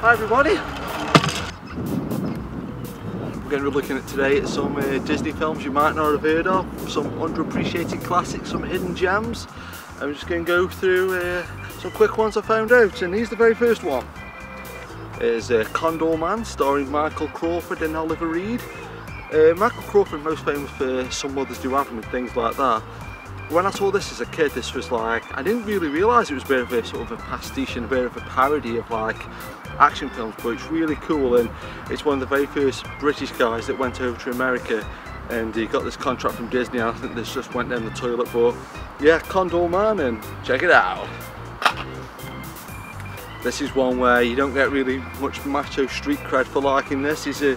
Hi everybody. We're going to be looking at today at some uh, Disney films you might not have heard of, some underappreciated classics, some hidden gems. I'm just going to go through uh, some quick ones I found out and here's the very first one. Is uh, Condorman starring Michael Crawford and Oliver Reed. Uh, Michael Crawford most famous for Some Mothers Do Have and things like that when I saw this as a kid, this was like, I didn't really realise it was a bit of a sort of a pastiche and a bit of a parody of like action films, but it's really cool and it's one of the very first British guys that went over to America and he got this contract from Disney and I think this just went down the toilet, but yeah, Condorman and check it out. This is one where you don't get really much macho street cred for liking this. He's a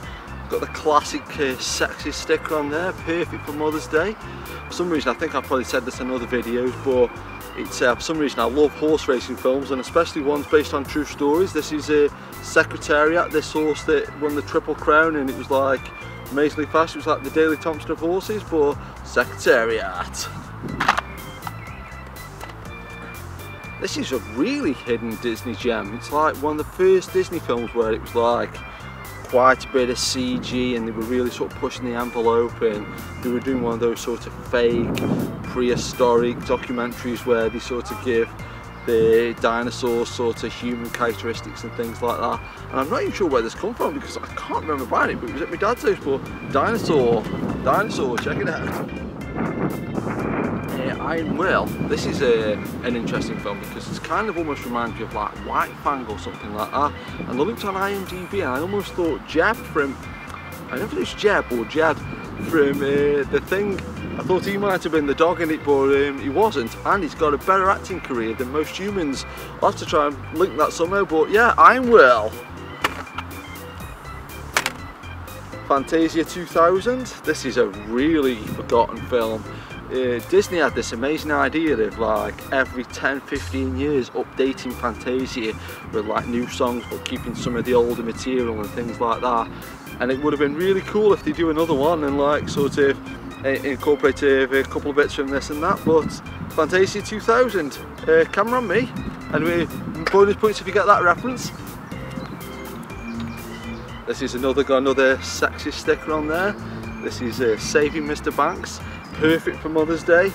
Got the classic uh, sexy sticker on there, perfect for Mother's Day. For some reason, I think I've probably said this in other videos, but it's uh, for some reason I love horse racing films and especially ones based on true stories. This is a Secretariat, this horse that won the Triple Crown and it was like amazingly fast. It was like the Daley Thompson of horses, but Secretariat. This is a really hidden Disney gem. It's like one of the first Disney films where it was like quite a bit of CG and they were really sort of pushing the envelope and they were doing one of those sort of fake prehistoric documentaries where they sort of give the dinosaurs sort of human characteristics and things like that. And I'm not even sure where this come from because I can't remember buying it but it was at my dad's house but dinosaur dinosaur check it out Iron Will, this is a, an interesting film because it's kind of almost reminds me of like White Fang or something like that. And I looked on IMDb and I almost thought Jeb from, I don't know if it's Jeb or Jed from uh, The Thing. I thought he might have been the dog in it, but um, he wasn't. And he's got a better acting career than most humans. I'll have to try and link that somehow, but yeah, Iron Will. Fantasia 2000. This is a really forgotten film uh, Disney had this amazing idea of like every 10-15 years updating Fantasia with like new songs but keeping some of the older material and things like that. And it would have been really cool if they do another one and like sort of uh, incorporate uh, a couple of bits from this and that. But Fantasia 2000 uh, camera on me. And we bonus points if you get that reference. This is another got another sexy sticker on there. This is uh, Saving Mr. Banks perfect for Mother's Day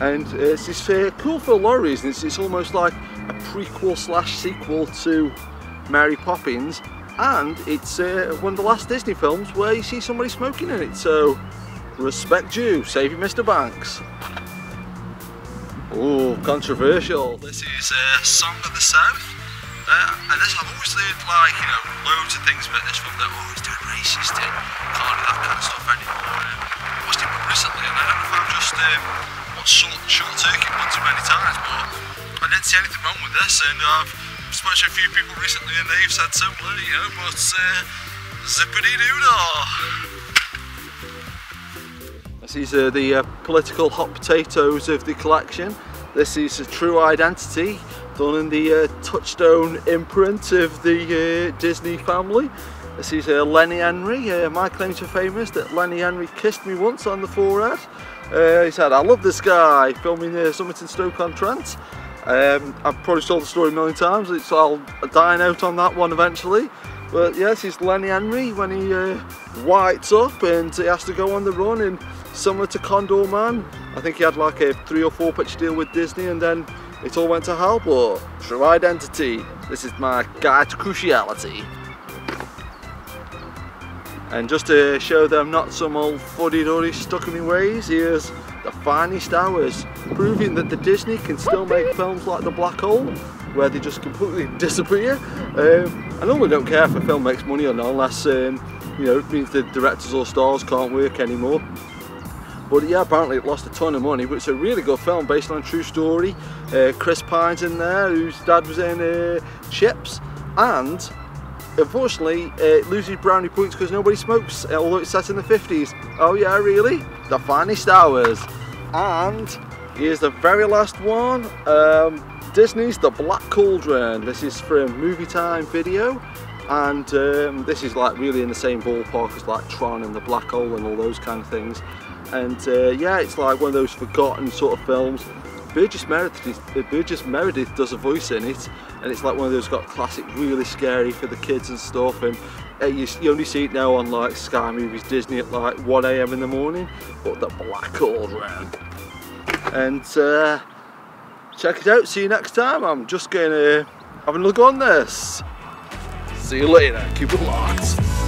and uh, it's this cool for a lot of reasons. It's almost like a prequel slash sequel to Mary Poppins and it's uh, one of the last Disney films where you see somebody smoking in it so respect you, saving Mr. Banks. Oh, controversial. This is uh, Song of the South. Uh, and this, I've always heard like, you know, loads of things about this film that, oh, it's dead racist and can't do that kind of stuff anymore. Recently and I don't know if I'm just um, watched short, short turkey one too many times, but I didn't see anything wrong with this and I've spoken to a few people recently and they've said similar, you know, but uh, zippity doo These are the uh, political hot potatoes of the collection. This is a true identity done in the uh, touchstone imprint of the uh, Disney family. This is uh, Lenny Henry. Uh, my claim to fame is that Lenny Henry kissed me once on the forehead. Uh, he said, I love this guy, filming uh, Somerton Stoke-on-Trent. Um, I've probably told the story a million times, so I'll dine out on that one eventually. But yes, it's Lenny Henry when he uh, whites up and he has to go on the run and similar to Condorman. I think he had like a three or four pitch deal with Disney and then it all went to hell, but true identity. This is my guide to cruciality. And just to show them not some old fuddy-duddy stuck in ways, here's the finest hours, proving that the Disney can still make films like The Black Hole, where they just completely disappear. Um, I normally don't care if a film makes money or not, unless um, you know it means the directors or stars can't work anymore. But yeah, apparently it lost a ton of money, but it's a really good film based on a true story. Uh, Chris Pine's in there, whose dad was in uh, Chips, and unfortunately it loses brownie points because nobody smokes, although it's set in the 50s. Oh yeah, really? The finest hours. And here's the very last one. Um, Disney's The Black Cauldron. This is from Movie Time Video and um, this is like really in the same ballpark as like Tron and The Black Hole and all those kind of things and uh, yeah it's like one of those forgotten sort of films Burgess Meredith, uh, Burgess Meredith does a voice in it, and it's like one of those got classic, really scary for the kids and stuff. And uh, you, you, only see it now on like Sky Movies Disney at like 1 a.m. in the morning, but the Black Cauldron. And uh, check it out. See you next time. I'm just going to have a look on this. See you later. Keep it locked.